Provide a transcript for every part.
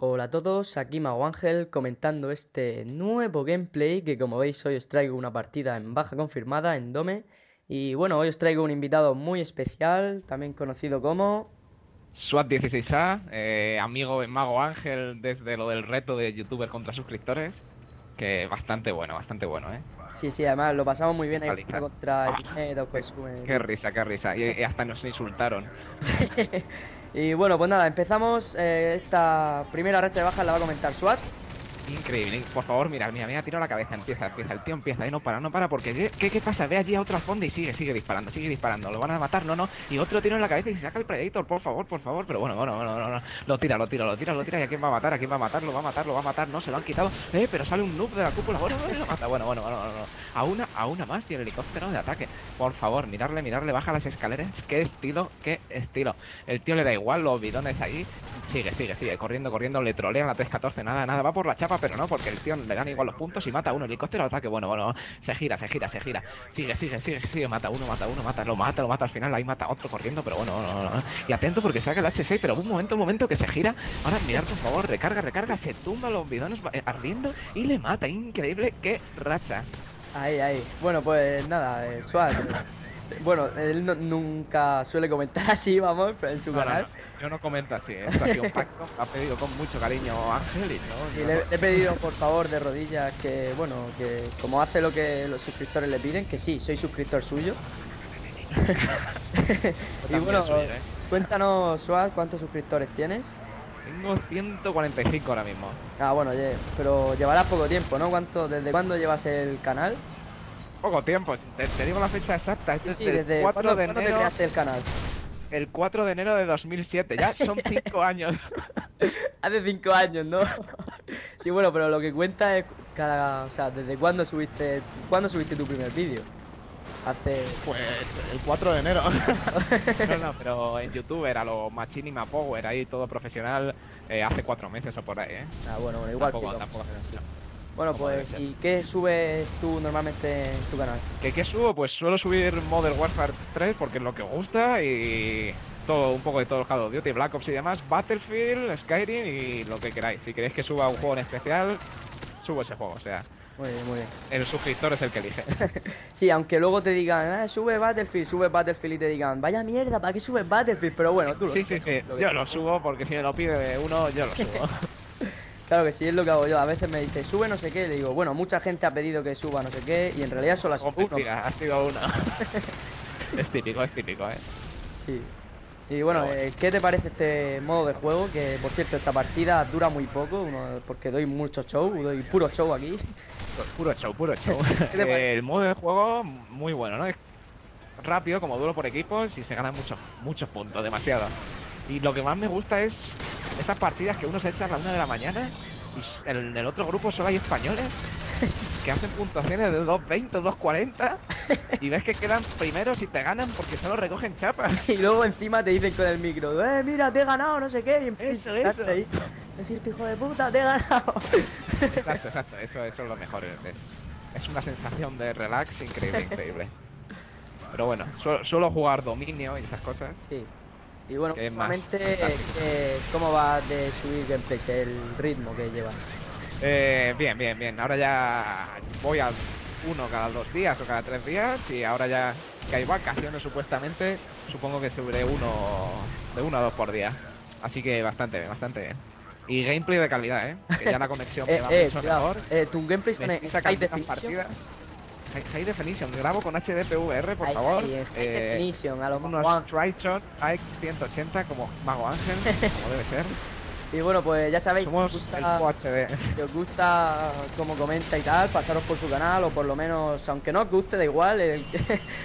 Hola a todos, aquí Mago Ángel comentando este nuevo gameplay que como veis hoy os traigo una partida en baja confirmada en Dome y bueno, hoy os traigo un invitado muy especial, también conocido como... SWAT16A, eh, amigo de Mago Ángel desde lo del reto de youtuber contra suscriptores, que bastante bueno, bastante bueno, ¿eh? Sí, sí, además lo pasamos muy bien ahí contra ah, el pues, Qué risa, qué risa, y, hasta nos insultaron. y bueno, pues nada, empezamos eh, esta primera racha de baja, la va a comentar SWAT. Increíble, por favor, mira, mira, mira, tiro la cabeza, empieza, empieza, el tío empieza, y no para, no para, porque ¿qué, qué pasa? Ve allí a otra fonda y sigue, sigue disparando, sigue disparando, lo van a matar, no, no, y otro tiro en la cabeza y se saca el Predator, por favor, por favor, pero bueno, bueno, bueno, no, no, lo tira, lo tira, lo tira, lo tira, y a quién va a matar, a quién va a matar, lo va a matar, lo va a matar, no, se lo han quitado, eh, pero sale un noob de la cúpula, bueno, bueno, mata, bueno, bueno, bueno, bueno, a una, a una más y el helicóptero de ataque, por favor, mirarle, mirarle, baja las escaleras, qué estilo, qué estilo, el tío le da igual los bidones ahí, sigue, sigue, sigue, corriendo, corriendo, le trolean la 314, nada, nada, va por la chapa, pero no, porque el tío le dan igual los puntos y mata a uno. Helicóptero ataque, bueno, bueno, se gira, se gira, se gira. Sigue, sigue, sigue, sigue, mata uno, mata uno, mata, lo mata, lo mata al final, ahí mata otro corriendo, pero bueno, no, no, no. Y atento porque saca el H6, pero un momento, un momento que se gira. Ahora, mirar por favor, recarga, recarga, se tumba los bidones eh, ardiendo y le mata. Increíble, qué racha. Ahí, ahí. Bueno, pues nada, eh, suave. Bueno, él nunca suele comentar así, vamos, en su canal. yo no comento así, ¿eh? esto ha sido un pacto, ha pedido con mucho cariño Ángel y no. Sí, le, he pedido por favor de rodillas que, bueno, que como hace lo que los suscriptores le piden, que sí, soy suscriptor suyo. y bueno, ¿eh? cuéntanos, Suad, ¿cuántos suscriptores tienes? Tengo 145 ahora mismo. Ah, bueno, pero llevarás poco tiempo, ¿no? ¿Cuánto, ¿Desde cuándo llevas el canal? Poco tiempo, te, digo la fecha exacta. Este sí, desde 4 de enero, te creaste el canal? El 4 de enero de 2007, ya son 5 años. Hace 5 años, ¿no? sí, bueno, pero lo que cuenta es cada, o sea, desde cuándo subiste, cuándo subiste tu primer vídeo. Hace pues el 4 de enero. no, no, pero en YouTube era lo Machini Power ahí todo profesional eh, hace 4 meses o por ahí, ¿eh? Ah, bueno, bueno, igual tampoco, tampoco, bueno, pues, ¿y qué subes tú normalmente en tu canal? ¿Qué, ¿Qué subo? Pues suelo subir Modern Warfare 3 porque es lo que gusta y todo, un poco de todo Call of Duty, Black Ops y demás, Battlefield, Skyrim y lo que queráis. Si queréis que suba un juego en especial, subo ese juego, o sea. Muy bien, muy bien. El suscriptor es el que elige. sí, aunque luego te digan, ah, sube Battlefield, sube Battlefield y te digan, vaya mierda, ¿para qué subes Battlefield? Pero bueno, tú lo Sí, sí, sí. Yo lo subo porque si me lo pide uno, yo lo subo. Claro que sí, es lo que hago yo. A veces me dice, sube no sé qué, le digo, bueno, mucha gente ha pedido que suba no sé qué, y en realidad solo ha sido uno. ha sido uno. es típico, es típico, eh. Sí. Y bueno, eh, ¿qué te parece este modo de juego? Que por cierto, esta partida dura muy poco, porque doy mucho show, doy puro show aquí. Puro show, puro show. el modo de juego, muy bueno, ¿no? Es rápido, como duro por equipos, y se ganan muchos, muchos puntos, demasiado. Y lo que más me gusta es esas partidas que uno se echa a la una de la mañana y en el otro grupo solo hay españoles que hacen puntuaciones de 2.20, 2.40 y ves que quedan primeros y te ganan porque solo recogen chapas. Y luego encima te dicen con el micro, eh, mira, te he ganado, no sé qué. Y eso, eso. Ahí, decirte, hijo de puta, te he ganado. Exacto, exacto, eso, eso es lo mejor. Es, es una sensación de relax increíble, increíble. Pero bueno, suelo jugar dominio y esas cosas. Sí. Y bueno, últimamente, ¿cómo va de subir gameplays, el ritmo que llevas? Eh, bien, bien, bien. Ahora ya voy a uno cada dos días o cada tres días y ahora ya que hay vacaciones supuestamente, supongo que subiré uno de uno a dos por día. Así que bastante bien, bastante bien. Y gameplay de calidad, ¿eh? Que ya la conexión eh, va eh, mucho mejor. Eh, tu gameplay está en high definition. High, Definition, grabo con HDPVR, por favor. High eh, Definition, a lo mejor. Unos Trishot Ike 180 como Mago Ángel, como debe ser. Y bueno, pues ya sabéis, si os, gusta, si os gusta como comenta y tal, pasaros por su canal o por lo menos, aunque no os guste, da igual,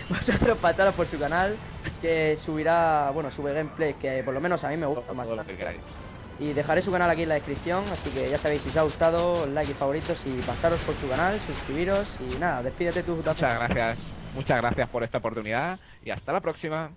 vosotros pasaros por su canal que subirá, bueno, sube gameplay que por lo menos a mí me gusta más. Y dejaré su canal aquí en la descripción, así que ya sabéis, si os ha gustado, like y favoritos y pasaros por su canal, suscribiros y nada, despídete tú. Muchas gracias, muchas gracias por esta oportunidad y hasta la próxima.